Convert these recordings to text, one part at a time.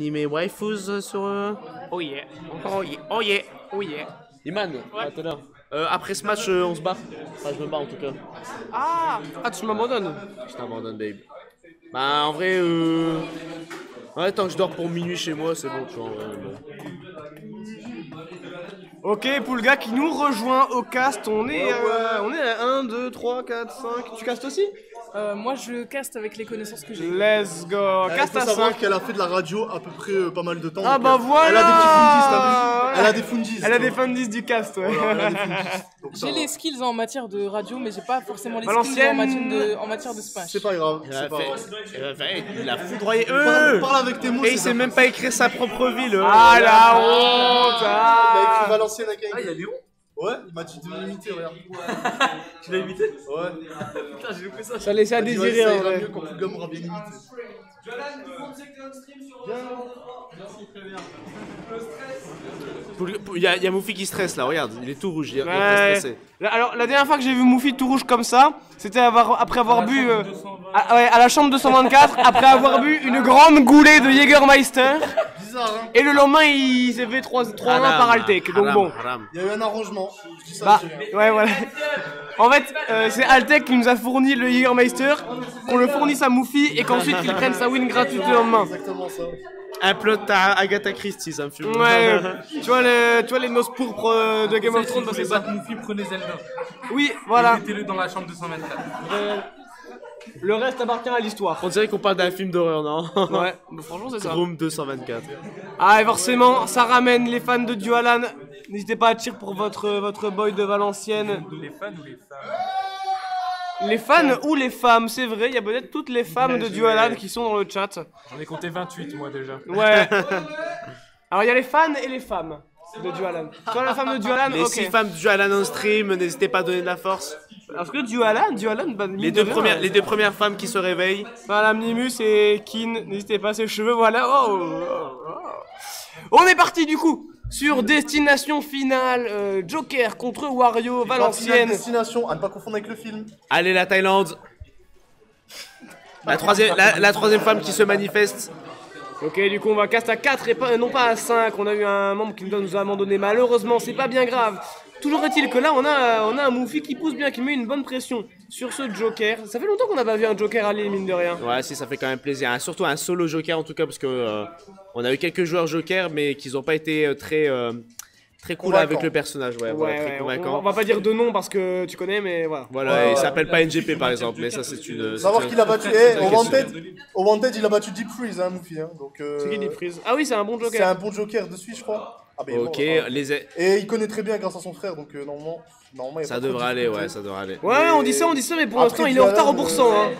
Ni mes waifus sur. euh, Oh yeah. Oh yeah. Oh yeah. Oh yeah. Iman. Euh, après ce match, euh, on se bat. Enfin, je me bats en tout cas. Ah Ah, tu m'abandonnes Je t'abandonne, babe. Bah, en vrai, euh. Ouais, tant que je dors pour minuit chez moi, c'est bon, tu vois. en vrai, bon. Ok, Poulga qui nous rejoint au cast. On est, euh, on est à 1, 2, 3, 4, 5. Tu castes aussi? Euh, moi, je caste avec les connaissances que j'ai. Let's go. Il Cast faut à savoir 5. qu'elle a fait de la radio à peu près euh, pas mal de temps. Ah donc, bah voilà Elle a des petits fundis, t'as vu Elle a des fundis. Elle a tu des vois. fundis du cast, ouais. J'ai les skills en matière de radio, mais j'ai pas forcément les skills en matière de, en matière de smash. C'est pas grave. C'est a pas fait- Il a foudroyé Parle, eux parle avec tes mots. Et il sait même pas écrire sa propre ville. Ah la honte Il a écrit ah. Valenciennes avec un Ah, il y a Léon Ouais, il m'a dit de l'imiter, regarde. Tu l'as imité Ouais. Putain, j'ai loupé ça. Ça laissait à ouais, désirer ça en ira vrai. mieux quand Poulga m'aura bien imité. Il y, a- il y a Moufi qui stresse là, regarde, il est tout rouge, il est, il est Ouais. stressé. Alors, la dernière fois que j'ai vu Moufi tout rouge comme ça, c'était avoir- après avoir bu. euh, à, ouais, à la chambre 224, après avoir bu une grande goulée de Jägermeister. Bizarre, hein Et le lendemain, il s'est fait 3-1 Haram, par Altec. Donc bon. haram. Il y a eu un arrangement. Je dis ça, Bah, je ouais, voilà. En fait, euh, c'est Altec qui nous a fourni le Jägermeister, qu'on le fournisse à Moufi et qu'ensuite il prenne sa win gratuite le lendemain. Exactement ça. Un plot à Agatha Christie, ça me fume. Ouais, tu vois, les, tu vois les noces pourpres euh, de Game of Thrones, bah, c'est ça. Moufi, prenez Zelda. Oui, voilà. Mettez-le dans la chambre 224. Le reste appartient à l'histoire. On dirait qu'on parle d'un film d'horreur, non Ouais, bah, franchement, c'est ça. Room 224. Ah, et forcément, ça ramène les fans de Dualan. N'hésitez pas à tirer pour votre, votre boy de Valenciennes. Les fans ou les femmes Les fans ou les femmes, c'est vrai, il y a peut-être toutes les femmes de Dualan qui sont dans le chat. J'en ai compté 28 moi déjà. Ouais. Alors, il y a les fans et les femmes de Dualan. Toi, la femme de Dualan, Les ok. six femmes du Alan on stream, n'hésitez pas à donner de la force. Parce que Dualan, Dualan, bah, Les de deux, premières, euh, les deux premières femmes qui se réveillent. Voilà, Mnimus et Kin, n'hésitez pas, ses cheveux, voilà. Oh, oh, oh. On est parti du coup sur Destination Finale, euh, Joker contre Wario, Valenciennes. destination, à ne pas confondre avec le film. Allez, la Thaïlande. La troisième, la, la troisième femme qui se manifeste. Ok, du coup, on va cast à 4 et pas, non pas à 5. On a eu un membre qui nous a abandonné. Malheureusement, c'est pas bien grave. Toujours est-il que là, on a, on a un Moufi qui pousse bien, qui met une bonne pression sur ce Joker. Ça fait longtemps qu'on n'a pas vu un Joker aller, mine de rien. Ouais, si, ça fait quand même plaisir. Hein, Surtout un solo Joker en tout cas, parce que euh, on a eu quelques joueurs Joker, mais qui n'ont pas été euh, très, euh, très cool avec le personnage. Ouais, voilà, très ouais, convaincant. on va pas dire de nom parce que tu connais, mais voilà. Voilà, Ouais, il s'appelle pas NGP par exemple, mais ça c'est une. c'est Savoir qu'il a battu. c'est Eh, au. Wanted, au Wanted, il a battu Deep Freeze, hein, Moufi. Hein, donc, euh, C'est qui Deep Freeze? Ah oui, c'est un bon C'est Joker. un bon Joker de suite, je crois. Ah, bah, Ok, bon, les... Et il connaît très bien grâce à son frère, donc euh, normalement, normalement, il y a ça devrait aller, ouais, ça devrait aller. Ouais, on dit ça, on dit ça, mais pour l'instant, il est en retard au Dualan, pourcent. euh, Hein.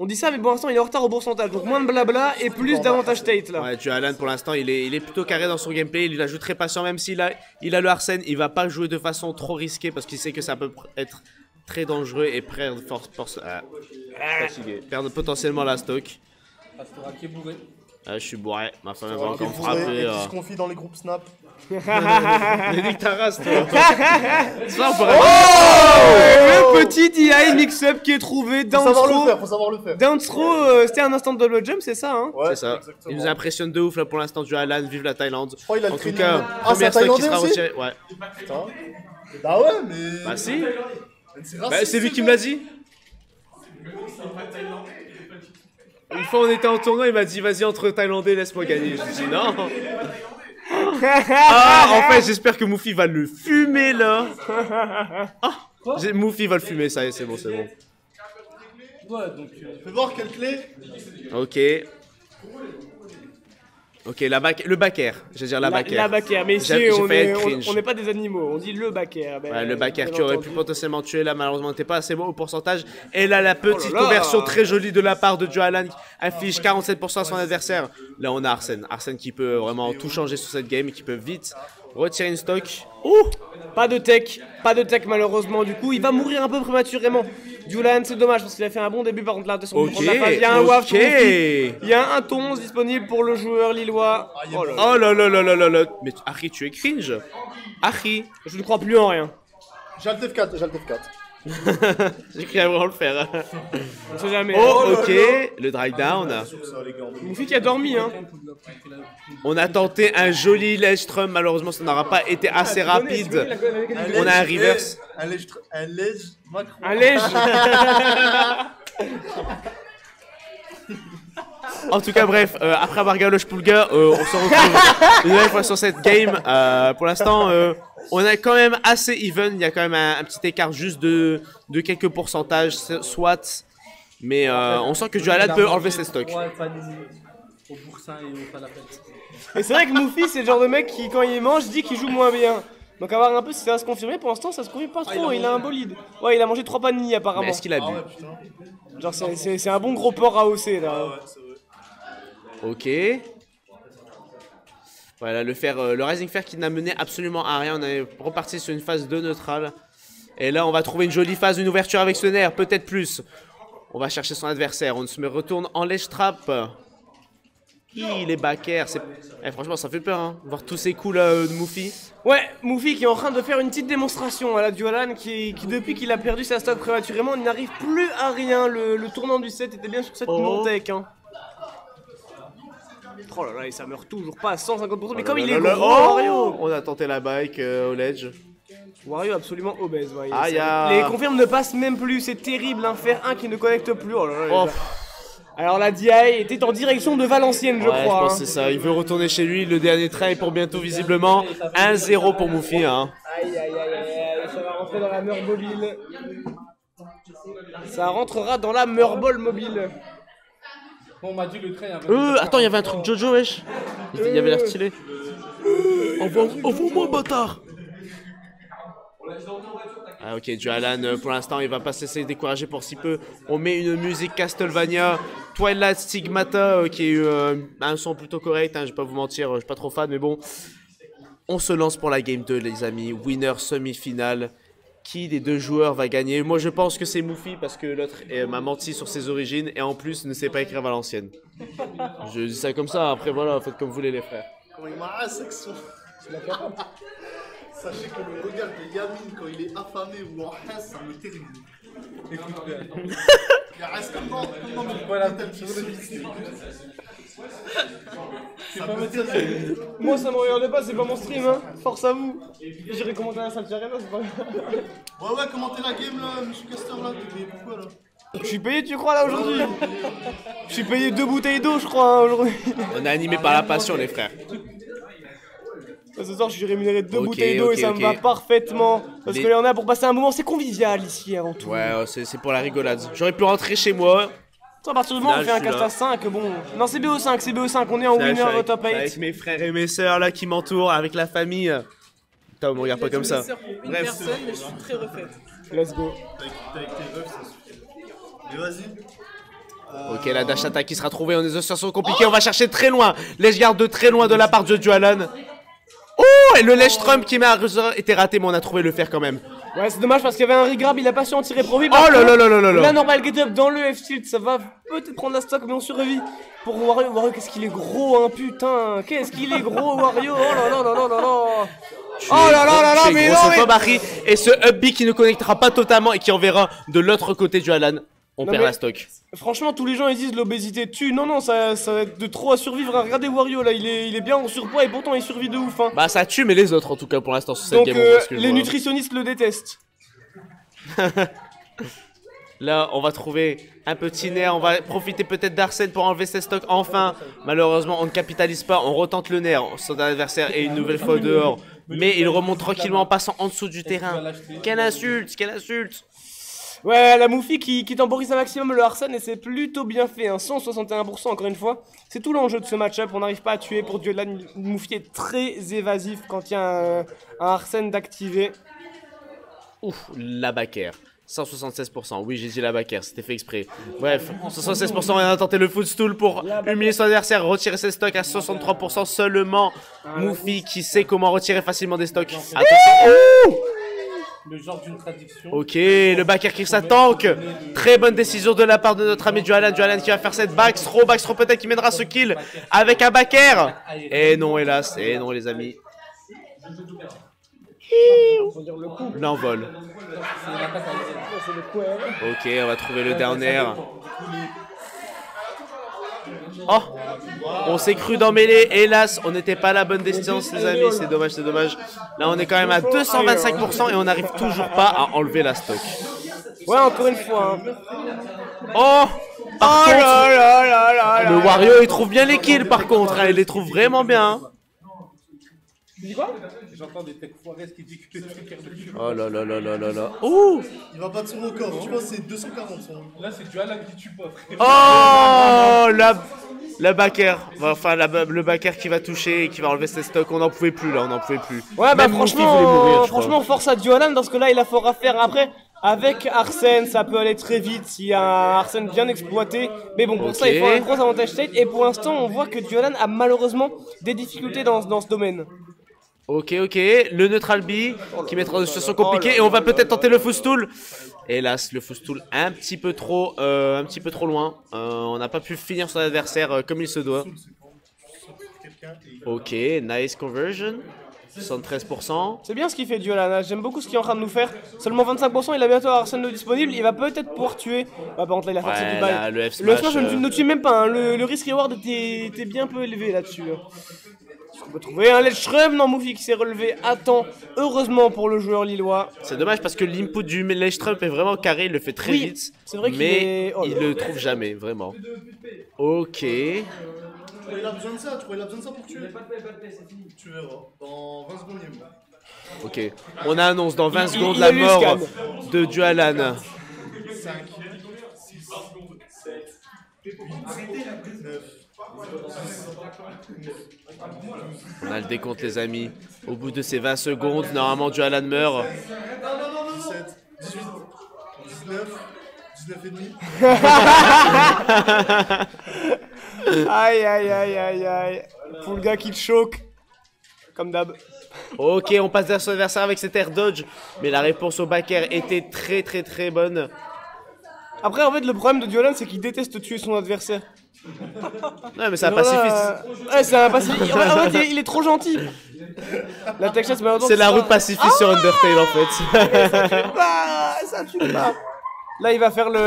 On dit ça, mais pour l'instant, il est en retard au pourcentage. Donc moins de blabla et plus d'avantage Tate là. Ouais, tu Alan pour l'instant, il est, il est plutôt carré dans son gameplay. Il ajoute très patient, même s'il a, il a le Arsène, il va pas jouer de façon trop risquée parce qu'il sait que ça peut être très dangereux et perdre, force, force, ah, fatigué. perdre potentiellement la stock. Astora qui est bourré. Ah, je suis bourré, ma femme va encore frapper. et euh. se confie dans les groupes Snap. Mais nique ta race, toi. Ça, on pourrait- Oh le petit DI mix-up qui est trouvé Faut dans savoir le faire, faut savoir le faire. Down throw, euh, c'était un instant de double jump, c'est ça hein Ouais, C'est ça. exactement. Il nous impressionne de ouf là pour l'instant du Alan, vive la Thaïlande. crois qu'il a le en tout training. cas, Ah, première c'est un stock qui Thaïlandais sera aussi retirée. Ouais. Putain. Bah ouais, mais. Bah si, c'est bah, raciste, c'est lui qui me l'a dit. Une fois on était en tournoi, il m'a dit vas-y entre Thaïlandais laisse-moi gagner. Je lui ai dit non. Ah en fait j'espère que Moufi va le fumer là. Ah, Moufi va le fumer, ça y est c'est bon c'est bon. Ouais, donc. euh, Fais voir quelle clé. Ok. Ok, la bac... le backer, je veux dire la, La, backer. la backer, mais j'ai on n'est pas des animaux, on dit le backer. Ben, Ouais, le backer qui aurait pu potentiellement tuer là, malheureusement n'était pas assez bon au pourcentage. Et là, la petite Oh là là. conversion très jolie de la part de Joalan qui affiche 47% à son adversaire. Là, on a Arsène. Arsène qui peut vraiment tout changer sur cette game, qui peut vite retirer une stock. Oh Pas de tech, pas de tech malheureusement. Du coup, il va mourir un peu prématurément. Dulan, c'est dommage parce qu'il a fait un bon début. Par contre, là, de son Ok, prendre la phase, il y a un WAF ok. sur Moufi. Il y a un 11 disponible pour le joueur lillois. Oh là là. Oh là là là là là là. Mais Harry, tu es cringe. Harry. Je ne crois plus en rien. J'ai Alt F4, j'ai Alt F4. J'ai cru vraiment le faire. On sait jamais. Oh, ok, le drag down. Moufi qui a dormi, hein. On a tenté un joli Ledgestrom, malheureusement ça n'aura pas été assez rapide. On a un reverse. Un lège, un lège Macron. Un lège. En tout cas, bref, euh, après avoir gagné le Spulga, euh, on se retrouve une nouvelle fois sur cette game. Euh, pour l'instant, euh, on est quand même assez even. Il y a quand même un, un petit écart juste de, de quelques pourcentages, soit. Mais euh, on sent que Joalan peut enlever ses stocks. Ouais, pas des- au boursin et au falafel. Et c'est vrai que Moufi, c'est le genre de mec qui, quand il mange, dit qu'il joue moins bien. Donc, à voir un peu si ça va se confirmer. Pour l'instant, ça se confirme pas trop. il a un bolide. Ouais, il a mangé trois panini Mais apparemment. est-ce qu'il a bu Ah ouais, putain. Genre, c'est- c'est c'est un bon gros porc AOC là. Ah ouais, c'est vrai. Ok. Voilà, le fer, euh, le Rising Fair qui n'a mené absolument à rien. On est reparti sur une phase de neutral. Et là, on va trouver une jolie phase, une ouverture avec ce nerf, peut-être plus. On va chercher son adversaire. On se retourne en ledge trap. Hi, les backers. c'est- Eh, franchement, ça fait peur, hein. Voir tous ces coups là euh, de Moufy. Ouais, Moufi qui est en train de faire une petite démonstration à la Dualan qui, qui depuis qu'il a perdu sa stock prématurément, il n'arrive plus à rien. Le, le tournant du set était bien sur cette Oh. montec. Hein. Oh là là, et ça meurt toujours pas à 150%. Mais comme il est Oh gros, là. Wario Oh On a tenté la bike euh, au ledge. Wario absolument obèse. voyez. Ah, Ça- Les confirmes ne passent même plus, c'est terrible. Un fer 1 qui ne connecte plus. Oh là là, Oh. Alors la DI était en direction de Valenciennes, je ouais, crois. je pense hein. que c'est ça. Il veut retourner chez lui. Le dernier train est pour bientôt, visiblement. 1-0 pour Moufy, hein. Aïe aïe aïe aïe ça va rentrer dans la meurbole. Ça rentrera dans la meurbole mobile. Bon, on m'a dit le train avait. Euh, attends, il y avait un truc Jojo, wesh. Il y avait l'air stylé. Envoie- Envoie-moi, bâtard. Ah ok, Joalan, euh, pour l'instant, il va pas se laisser décourager pour si peu. On met une musique Castlevania, Twilight Stigmata, euh, qui est euh, un son plutôt correct, hein, je vais pas vous mentir, euh, je suis pas trop fan, mais bon. On se lance pour la game 2, les amis. Winner semi-finale. Qui des deux joueurs va gagner Moi, je pense que c'est Moufi parce que l'autre euh, m'a menti sur ses origines et en plus ne sait pas écrire Valenciennes. Je dis ça comme ça, après voilà, faites comme vous voulez les frères. Comment il m'a section. Sachez que le regard de Yamin quand il est affamé ou en haine, ça me termine. Écoute bien. Il reste comme dans comme dans mon Voilà, Moi ça me regarde pas, c'est pas mon stream, hein. Force à vous. J'irai commenter la salle Arena, c'est pas grave. Ouais, ouais, commentez la game là, monsieur Caster là. Mais pourquoi là Je suis payé, tu crois là aujourd'hui Je suis payé deux bouteilles d'eau, je crois, hein, aujourd'hui. On est animé par la passion, les frères. Ce soir, je suis rémunéré de deux bouteilles d'eau et ça me va parfaitement. Parce Les- que là, on a pour passer un moment, c'est convivial ici avant tout. Ouais, ouais, c'est c'est pour la rigolade. J'aurais pu rentrer chez moi. À partir du moment où on fait un cast à 5, bon. Non, c'est BO5, c'est BO5, on est en winner avec, top 8. avec mes frères et mes sœurs là qui m'entourent, avec la famille. Putain, on me regarde pas comme ça. Une Bref. personne, mais je suis très refaite. Let's go. Avec avec tes refs, ça suffit. Mais vas-y. Ok, la dash attack qui sera trouvée. On est dans une situation compliquée. On va chercher très loin. Ledge garde de très loin de la part de Joalan. Oh, et le Ledge Trump qui Ruzzer était raté, mais on a trouvé le faire quand même. Ouais, c'est dommage parce qu'il y avait un regrab, il a pas su en tirer profit. Oh là là là là là La là. normal get up dans le F-tilt, ça va peut-être prendre la stock, mais on survit. Pour Wario, Wario, qu'est-ce qu'il est gros, hein, putain. Qu'est-ce qu'il est gros, Wario. Oh là là là là là là. Oh là là là là, mais non, mais. Et ce B qui ne connectera pas totalement et qui enverra de l'autre côté du Alan. On Non, perd la stock. Franchement, tous les gens ils disent l'obésité tue. Non, non, ça, ça va être de trop à survivre. Regardez Wario là, il est, il est bien en surpoids et pourtant il survit de ouf. Hein. Bah ça tue, mais les autres en tout cas pour l'instant sur cette Donc game. euh, que les nutritionnistes le détestent. Là, on va trouver un petit nerf. On va profiter peut-être d'Arsène pour enlever ses stocks. Enfin, malheureusement, on ne capitalise pas. On retente le nerf. Son adversaire est une nouvelle fois dehors. Mais il remonte tranquillement en passant en dessous du terrain. Quelle insulte, quelle insulte. Ouais, la Moufi qui, qui temporise un maximum le Arsène et c'est plutôt bien fait. Hein. 161% encore une fois. C'est tout l'enjeu de ce match-up. On n'arrive pas à tuer pour Dieu la Moufi est très évasif quand il y a un, un Arsène d'activer. Ouf, la backer. 176%. Oui, j'ai dit la backer, c'était fait exprès. Bref, 76%, on a tenté le footstool pour humilier son adversaire, retirer ses stocks à 63% seulement. Moufi qui sait comment retirer facilement des stocks. Attention. Le genre d'une traduction. Ok, le backer qui s'attend. Très bonne décision de la part de notre ami Joalan. Joalan qui va faire cette backstro. Backstro peut-être qui mènera ce kill avec un backer. Et non, hélas. Et non, les amis. L'envol. Ok, on va trouver le air. Oh On s'est cru dans mêlée, hélas, on n'était pas à la bonne distance les amis, c'est dommage, c'est dommage. Là on est quand même à 225% et on n'arrive toujours pas à enlever la stock. Ouais, encore une fois. hein. Oh Par Oh contre, là là là le. Wario il trouve bien les kills par contre, hein, il les trouve vraiment bien. J'entends des tech forest qui disent que de dessus. Oh là là là là là là. Ouh Il va battre son record, tu vois, c'est 240 son. Là, c'est du Alan qui tue pas, frère. Oh la, la backer, enfin la, le backer qui va toucher et qui va enlever ses stocks, on n'en pouvait plus là, on n'en pouvait plus. Ouais, bah Même franchement, voulait mourir, franchement, force à Diolan parce que là, il a fort à faire. Après, avec Arsène, ça peut aller très vite s'il y a un Arsène bien exploité. Mais bon, pour ça, il faut un gros avantage state. Et pour l'instant, on voit que Diolan a malheureusement des difficultés dans, dans ce domaine. Ok, ok, le neutral B qui mettra une situation compliquée et on va peut-être tenter le footstool. Hélas, le footstool un petit peu trop, euh, un petit peu trop loin. Euh, on n'a pas pu finir son adversaire euh, comme il se doit. Ok, nice conversion. 73%. C'est bien ce qu'il fait Diolan, hein. j'aime beaucoup ce qu'il est en train de nous faire. Seulement 25%, il a bientôt Arsène de disponible, il va peut-être pouvoir tuer. Ah, par contre, là, il a Ouais, du bail. le F Le smash. smash ne, ne tue même pas, hein. le, le risk reward était, était bien peu élevé là-dessus. hein. Qu'on peut trouver un Ledge Shrum Non, Moufi qui s'est relevé à temps, heureusement pour le joueur lillois. C'est dommage parce que l'input du Ledge Trump est vraiment carré, il le fait très Oui, vite. c'est vrai qu'il mais est- oh il le trouve jamais, vraiment. Ok. Tu il a besoin de ça Tu crois il a besoin de ça pour tuer Tu verras. Dans 20 secondes, il est mort. Ok. On annonce dans 20 Il- secondes il la mort de Dualan. 5, 6, 7, 8, 9, On a le décompte les amis. Au bout de ces 20 secondes, normalement Dualan meurt. 17, 18, 19, 19 et demi. Aïe aïe aïe aïe aïe. Pour le gars qui te choque. Comme d'hab. Ok, on passe vers son adversaire avec cet air dodge. Mais la réponse au backer était très très très bonne. Après, en fait, le problème de Diolan, c'est qu'il déteste tuer son adversaire. Non mais c'est un Voilà, pacifiste. Ouais, c'est un pacifiste. En fait, en fait, il, est, il est trop gentil. La malheureusement, C'est la pas- route pacifiste sur Undertale en fait. Ah, ça tue pas. Là, il va faire le,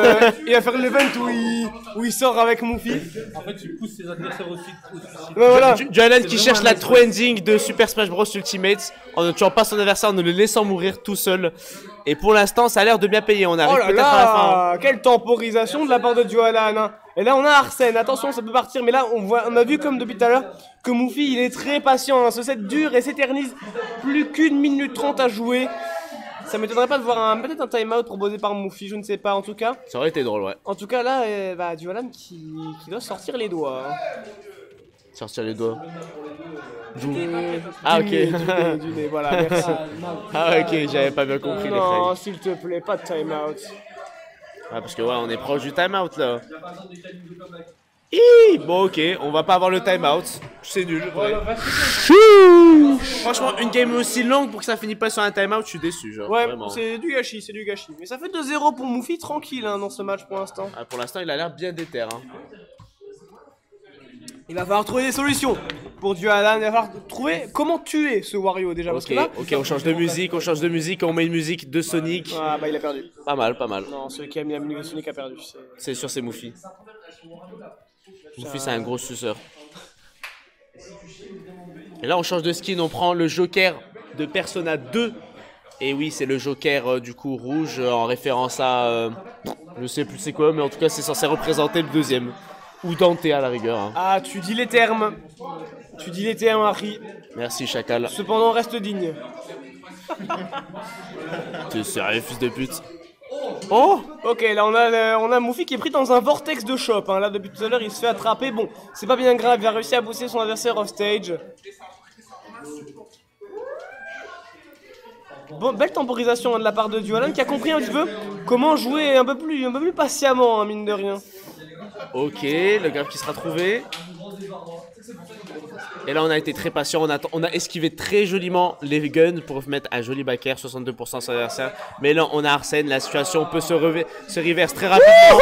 il va faire l'event où il, où il sort avec Moufi. En fait, tu pousses tes adversaires aussi. aussi. Ouais, voilà. Dualan qui cherche la true ending de Super Smash Bros Ultimate en ne tuant pas son adversaire, en ne le laissant mourir tout seul. Et pour l'instant, ça a l'air de bien payer. On arrive Oh peut-être à la fin. quelle temporisation de la part de hein. Et là, on a Arsène. Attention, ça peut partir. Mais là, on voit, on a vu comme depuis tout à l'heure que Moufi, il est très patient. hein. Ce set dure et s'éternise. Plus qu'une minute trente à jouer. Ça m'étonnerait pas de voir un peut-être un timeout proposé par Moufi. Je ne sais pas. En tout cas, Ça aurait été drôle, ouais. en tout cas là, euh, bah, qui, qui doit sortir les doigts. hein. Sortir les doigts. Ah, du ok. nez, du nez, du nez, voilà, merci. Ah, ok, j'avais pas bien compris les non, s'il te plaît, pas de timeout. Ah, parce que ouais, on est proche du timeout là. Hi bon, ok, on va pas avoir le timeout. C'est nul. ouais. Franchement, une game aussi longue pour que ça finisse pas sur un timeout, je suis déçu. Genre, Ouais, c'est du gâchis, c'est du gâchis. Mais ça fait 2-0 pour Moufi, tranquille hein, dans ce match pour l'instant. Ah, pour l'instant, il a l'air bien déter. Hein. Il va falloir trouver des solutions pour Dualan. Il va falloir trouver comment tuer ce Wario déjà. Parce Ok, que là. ok, on change de musique, on change de musique, on met une musique de Sonic. Ah bah il a perdu. Pas mal, pas mal. Non, celui qui a mis la musique de Sonic a perdu. c'est- C'est sûr, c'est Moufi. Moufi, c'est un gros suceur. Et là, on change de skin, on prend le Joker de Persona 2. Et oui, c'est le Joker euh, du coup rouge euh, en référence à. euh, je sais plus c'est quoi, mais en tout cas, c'est censé représenter le deuxième. Ou Dante à la rigueur. hein. Ah, tu dis les termes. Tu dis les termes, Harry. Merci, Chacal. Cependant, reste digne. Tu sérieux, fils de pute? Oh Ok, là on a, le- on a Moufi qui est pris dans un vortex de shop. hein. Là depuis tout à l'heure il se fait attraper. Bon, c'est pas bien grave, il a réussi à booster son adversaire off stage. Bon, belle temporisation hein, de la part de Dualan qui a compris un petit peu comment jouer un peu plus, un peu plus patiemment, hein, mine de rien. Ok, le grave qui sera trouvé. Et là, on a été très patient. On a, esquivé très joliment les guns pour mettre un joli backer, 62% sur l'adversaire. Mais là, on a Arsène. La situation peut se, se reverse très rapidement.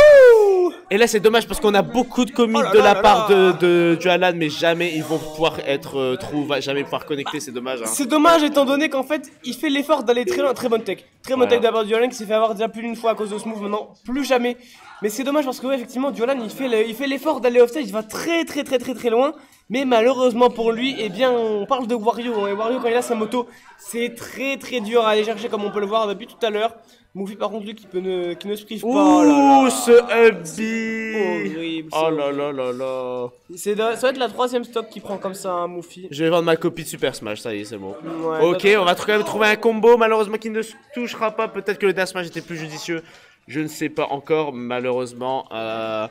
Et là, c'est dommage parce qu'on a beaucoup de commits Oh de la là part là. de, de Dualan, mais jamais ils vont pouvoir être euh, va jamais pouvoir connecter, c'est dommage. Hein. C'est dommage étant donné qu'en fait il fait l'effort d'aller très loin, très bonne tech. Très bonne tech d'abord Dualan qui s'est fait avoir déjà plus d'une fois à cause de ce move maintenant, plus jamais. Mais c'est dommage parce que ouais, effectivement Dualan il fait le- il fait l'effort d'aller offstage, il va très très très très très loin. Mais malheureusement pour lui, eh bien on parle de Wario. hein, Et Wario quand il a sa moto, c'est très très dur à aller chercher comme on peut le voir depuis tout à l'heure. Moufy par contre lui qui, peut ne, qui ne se prive pas. Oh là là. Ouh, ce upbeat Horrible, Oh là là là là C'est de- ça va être la troisième stock qui prend comme ça un Moufy. Je vais vendre ma copie de Super Smash, ça y est, c'est bon. Ouais, Ok, on va quand même trouver un combo, malheureusement qui ne se touchera pas. Peut-être que le Dash Smash était plus judicieux. Je ne sais pas encore, malheureusement. Euh,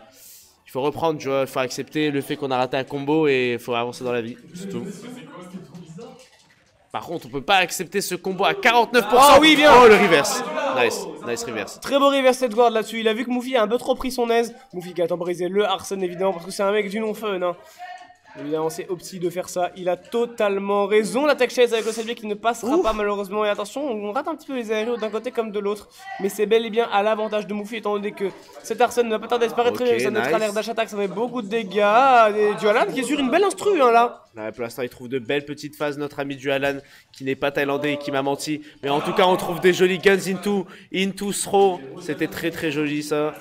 il faut reprendre, il faut accepter le fait qu'on a raté un combo et il faut avancer dans la vie, c'est tout. Par contre, on peut pas accepter ce combo à 49%. Oh oui, bien. Oh, le reverse. Nice, nice reverse. Très beau reverse cette guard là-dessus. Il a vu que Moufy a un peu trop pris son aise. Moufy qui a temporisé le Arsène évidemment parce que c'est un mec du non-fun. Hein. Évidemment, c'est Opti de faire ça. Il a totalement raison. L'attaque chaise avec le qui ne passera pas malheureusement. Et attention, on rate un petit peu les aériaux d'un côté comme de l'autre. Mais c'est bel et bien à l'avantage de Moufy étant donné que cet Arsène ne va pas tarder à disparaître. Ok, ça nice. l'air dash attack, ça fait beaucoup de dégâts. Et Dualan qui est sur une belle instru hein, là. Ouais, pour l'instant, il trouve de belles petites phases. Notre ami du Alan, qui n'est pas thaïlandais et qui m'a menti. Mais en tout cas, on trouve des jolis guns into, into throw. C'était très très joli ça.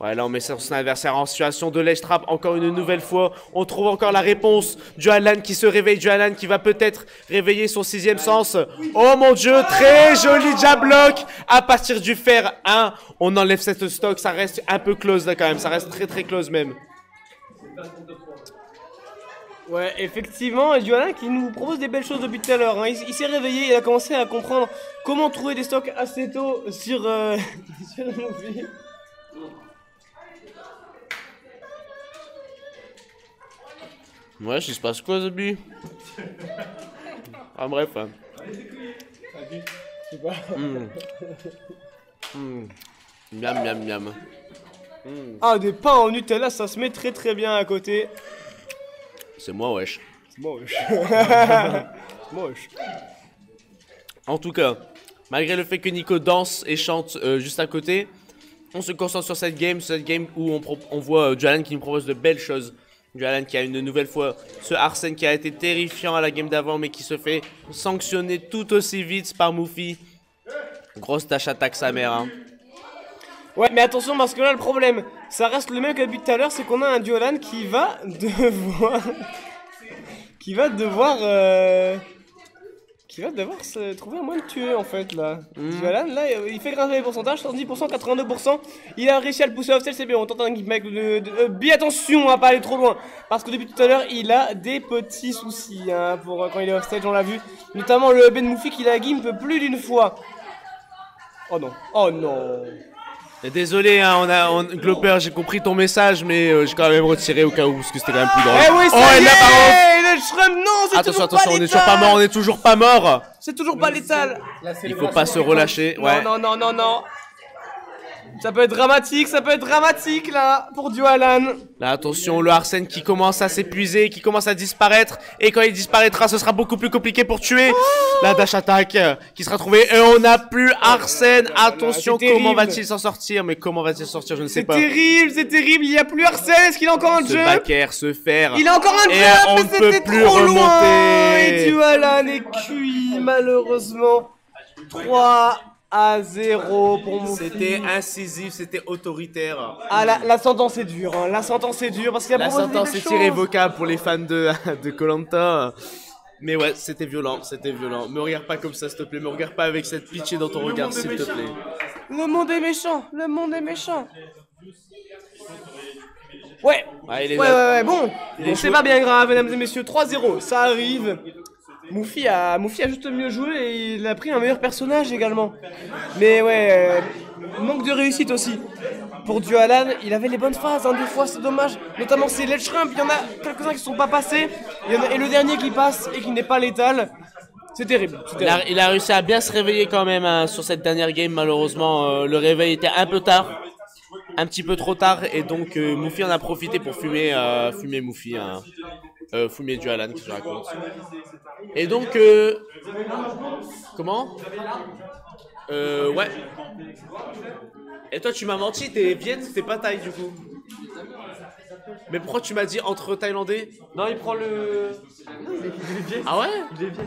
Ouais, là, on met son adversaire en situation de ledge trap encore une nouvelle fois. On trouve encore la réponse du Alan qui se réveille. Du Alan qui va peut-être réveiller son sixième sens. Oh mon dieu, très joli jab lock. À partir du fer 1, on enlève cette stock. Ça reste un peu close là quand même. Ça reste très très close même. Ouais, effectivement, et Dualin qui nous propose des belles choses depuis tout à l'heure. hein. Il, s'est réveillé, il a commencé à comprendre comment trouver des stocks assez tôt sur, euh, Moufy. Ouais, il se passe quoi, Zabi? Ah, bref. hein. Mm. Mm. Miam, miam, miam. Ah, des pains en Nutella, ça se met très très bien à côté. C'est moi, wesh. C'est moche. moche. En tout cas, malgré le fait que Nico danse et chante euh, juste à côté, on se concentre sur cette game, cette game où on, on voit euh, Jolan qui nous propose de belles choses. Jolan qui a une nouvelle fois ce Arsène qui a été terrifiant à la game d'avant, mais qui se fait sanctionner tout aussi vite par Moufy. Grosse tâche attaque sa mère. Hein. Ouais, mais attention parce que là, le problème, ça reste le même que depuis tout à l'heure, c'est qu'on a un Duolan qui va devoir. qui va devoir. euh, qui va devoir se trouver un moyen de tuer en fait là. Duolan, là, euh, il fait grimper les pourcentages 70%, 82%. Il a réussi à le pousser off c'est bien. On tente un gimmick de. de euh, bien attention à pas aller trop loin. Parce que depuis tout à l'heure, il a des petits soucis hein, pour euh, quand il est offstage, on l'a vu. Notamment le Ben Moufi qui l'a gimp plus d'une fois. Oh non, oh non. Désolé, hein, on a, on, Gloper, j'ai compris ton message, mais euh, j'ai quand même retiré au cas où, parce que c'était quand même plus drôle. Eh oui, oh, ça et y là, par contre- est Le Shrum, non, c'est Attention, attention, pas on est toujours pas mort, on est toujours pas mort. C'est toujours pas létal. Il faut pas se relâcher, ouais. Non, non, non, non, non Ça peut être dramatique, ça peut être dramatique, là, pour Dualan Là, attention, le Arsène qui commence à s'épuiser, qui commence à disparaître. Et quand il disparaîtra, ce sera beaucoup plus compliqué pour tuer. La dash attack euh, qui sera trouvée. Et on n'a plus Arsène. Attention, c'est comment va-t-il s'en sortir? Mais comment va-t-il s'en sortir? Je ne sais C'est pas. terrible, c'est terrible, il y a plus Arsène, est-ce qu'il a encore un jeu? Backer, se faire. Il a encore un jeu, on mais c'était trop loin. Et Dualan est cuit, malheureusement 3 à 0 pour mon C'était incisif, c'était autoritaire. Ah, la, la sentence est dure, hein. la sentence est dure, parce qu'il a La sentence est irrévocable pour les fans de de Colanta. Mais ouais, c'était violent, c'était violent. Me regarde pas comme ça, s'il te plaît. Me regarde pas avec cette pitié dans ton regard, s'il te plaît. Le monde est méchant, le monde est méchant. Ouais, est ouais, ouais, ouais, bon. C'est pas bien grave, mesdames et messieurs. 3-0, ça arrive. Moufi a, Moufi a juste mieux joué et il a pris un meilleur personnage également. Mais ouais, euh, manque de réussite aussi. Pour Dualan, il avait les bonnes phases, hein, des fois c'est dommage. Notamment c'est Ledge Shrimp, il y en a quelques-uns qui sont pas passés. Il y en a- et le dernier qui passe et qui n'est pas létal. C'est terrible. Il a, terrible. il a réussi à bien se réveiller quand même hein, sur cette dernière game. Malheureusement, euh, le réveil était un peu tard. Un petit peu trop tard. Et donc, euh, Moufi en a profité pour fumer, euh, fumer Moufi. hein. Euh, fumer du Alan, que je raconte. Et donc, euh, comment euh, Ouais. Et toi, tu m'as menti, t'es Viet, t'es pas Thaï du coup. Mais pourquoi tu m'as dit entre Thaïlandais Non, il prend le. Ah ouais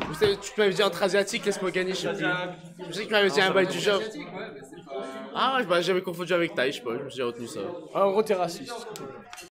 Vous savez, Tu m'avais dit entre Asiatiques, laisse-moi gagner, je sais plus. Je sais que tu m'avais dit un bail du genre. Ah ouais, bah, j'avais confondu avec Thaï, je sais pas, je me suis retenu ça. Ah, en gros, t'es raciste.